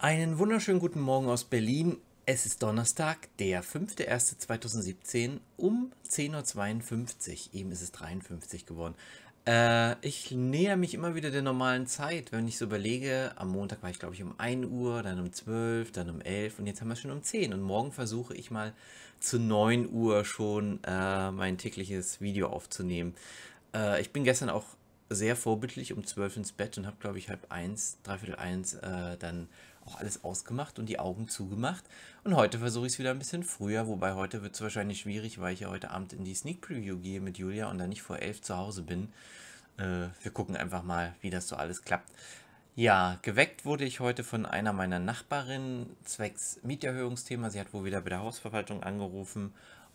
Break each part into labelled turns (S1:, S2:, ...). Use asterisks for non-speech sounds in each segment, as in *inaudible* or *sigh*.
S1: Einen wunderschönen guten Morgen aus Berlin. Es ist Donnerstag, der 5.1.2017 um 10.52 Uhr. Eben ist es 53 geworden. Äh, ich näher mich immer wieder der normalen Zeit, wenn ich so überlege. Am Montag war ich, glaube ich, um 1 Uhr, dann um 12, dann um 11 und jetzt haben wir schon um 10. Und morgen versuche ich mal zu 9 Uhr schon äh, mein tägliches Video aufzunehmen. Äh, ich bin gestern auch sehr vorbildlich um 12 ins Bett und habe, glaube ich, halb eins, dreiviertel eins äh, dann auch alles ausgemacht und die Augen zugemacht. Und heute versuche ich es wieder ein bisschen früher, wobei heute wird es wahrscheinlich schwierig, weil ich ja heute Abend in die Sneak Preview gehe mit Julia und dann nicht vor elf zu Hause bin. Äh, wir gucken einfach mal, wie das so alles klappt. Ja, geweckt wurde ich heute von einer meiner Nachbarinnen zwecks Mieterhöhungsthema. Sie hat wohl wieder bei der Hausverwaltung angerufen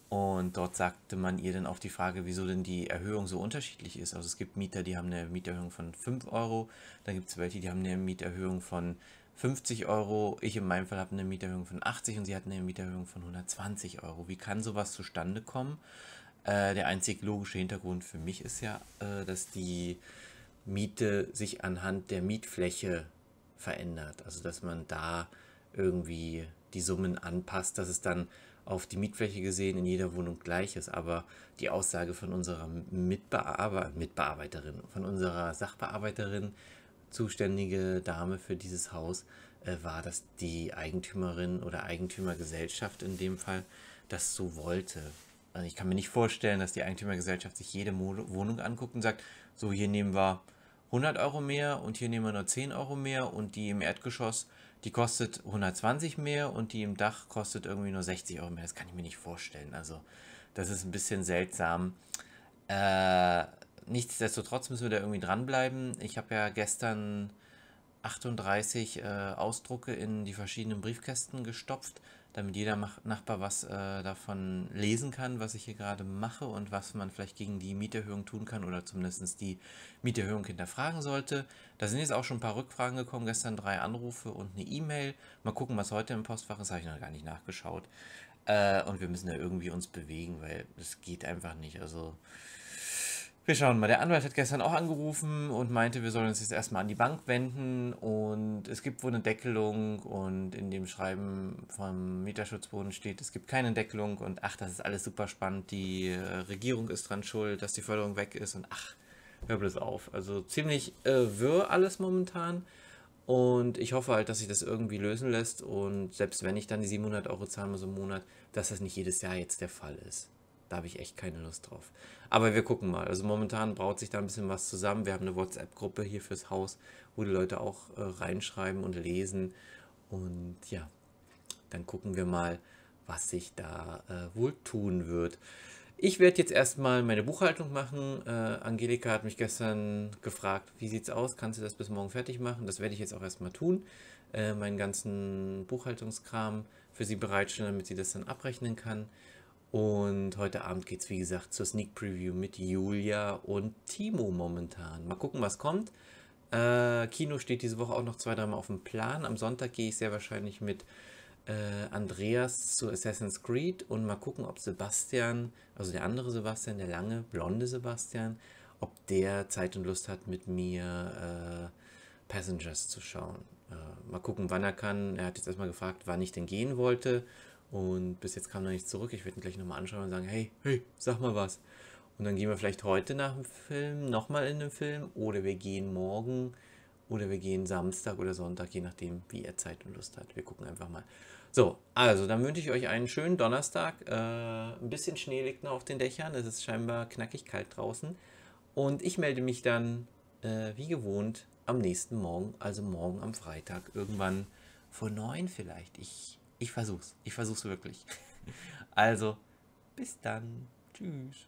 S1: und dort sagte man ihr dann auch die Frage, wieso denn die Erhöhung so unterschiedlich ist. Also es gibt Mieter, die haben eine Mieterhöhung von 5 Euro, dann gibt es welche, die haben eine Mieterhöhung von 50 Euro. Ich in meinem Fall habe eine Mieterhöhung von 80 und sie hat eine Mieterhöhung von 120 Euro. Wie kann sowas zustande kommen? Äh, der einzig logische Hintergrund für mich ist ja, äh, dass die Miete sich anhand der Mietfläche verändert. Also dass man da irgendwie die Summen anpasst, dass es dann auf die Mietfläche gesehen in jeder Wohnung gleich ist. Aber die Aussage von unserer Mitbearbeiter, Mitbearbeiterin, von unserer Sachbearbeiterin zuständige Dame für dieses Haus äh, war, dass die Eigentümerin oder Eigentümergesellschaft in dem Fall das so wollte. Also ich kann mir nicht vorstellen, dass die Eigentümergesellschaft sich jede Mo Wohnung anguckt und sagt, so hier nehmen wir 100 Euro mehr und hier nehmen wir nur 10 Euro mehr und die im Erdgeschoss, die kostet 120 mehr und die im Dach kostet irgendwie nur 60 Euro mehr. Das kann ich mir nicht vorstellen. Also das ist ein bisschen seltsam. Äh, nichtsdestotrotz müssen wir da irgendwie dranbleiben. Ich habe ja gestern 38 äh, Ausdrucke in die verschiedenen Briefkästen gestopft, damit jeder Mach Nachbar was äh, davon lesen kann, was ich hier gerade mache und was man vielleicht gegen die Mieterhöhung tun kann oder zumindest die Mieterhöhung hinterfragen sollte. Da sind jetzt auch schon ein paar Rückfragen gekommen, gestern drei Anrufe und eine E-Mail. Mal gucken, was heute im Postfach ist, habe ich noch gar nicht nachgeschaut. Äh, und wir müssen da irgendwie uns bewegen, weil es geht einfach nicht. Also wir schauen mal. Der Anwalt hat gestern auch angerufen und meinte, wir sollen uns jetzt erstmal an die Bank wenden und es gibt wohl eine Deckelung und in dem Schreiben vom Mieterschutzboden steht, es gibt keine Deckelung und ach, das ist alles super spannend. Die äh, Regierung ist dran schuld, dass die Förderung weg ist und ach, hör bloß auf. Also ziemlich äh, wirr alles momentan und ich hoffe halt, dass sich das irgendwie lösen lässt und selbst wenn ich dann die 700 Euro zahlen muss im Monat, dass das nicht jedes Jahr jetzt der Fall ist. Da habe ich echt keine Lust drauf. Aber wir gucken mal. Also momentan braut sich da ein bisschen was zusammen. Wir haben eine WhatsApp-Gruppe hier fürs Haus, wo die Leute auch äh, reinschreiben und lesen. Und ja, dann gucken wir mal, was sich da äh, wohl tun wird. Ich werde jetzt erstmal meine Buchhaltung machen. Äh, Angelika hat mich gestern gefragt, wie sieht es aus? Kannst du das bis morgen fertig machen? Das werde ich jetzt auch erstmal tun. Äh, meinen ganzen Buchhaltungskram für sie bereitstellen, damit sie das dann abrechnen kann. Und heute Abend geht es, wie gesagt, zur Sneak Preview mit Julia und Timo momentan. Mal gucken, was kommt. Äh, Kino steht diese Woche auch noch zwei, dreimal auf dem Plan. Am Sonntag gehe ich sehr wahrscheinlich mit äh, Andreas zu Assassin's Creed und mal gucken, ob Sebastian, also der andere Sebastian, der lange, blonde Sebastian, ob der Zeit und Lust hat, mit mir äh, Passengers zu schauen. Äh, mal gucken, wann er kann. Er hat jetzt erstmal gefragt, wann ich denn gehen wollte. Und bis jetzt kam er nicht zurück. Ich werde ihn gleich nochmal anschauen und sagen, hey, hey, sag mal was. Und dann gehen wir vielleicht heute nach dem Film nochmal in den Film oder wir gehen morgen oder wir gehen Samstag oder Sonntag, je nachdem, wie er Zeit und Lust hat. Wir gucken einfach mal. So, also dann wünsche ich euch einen schönen Donnerstag. Äh, ein bisschen Schnee liegt noch auf den Dächern. Es ist scheinbar knackig kalt draußen. Und ich melde mich dann, äh, wie gewohnt, am nächsten Morgen, also morgen am Freitag, irgendwann vor neun vielleicht. Ich ich versuch's. Ich versuch's wirklich. *laughs* Also, bis dann. Tschüss.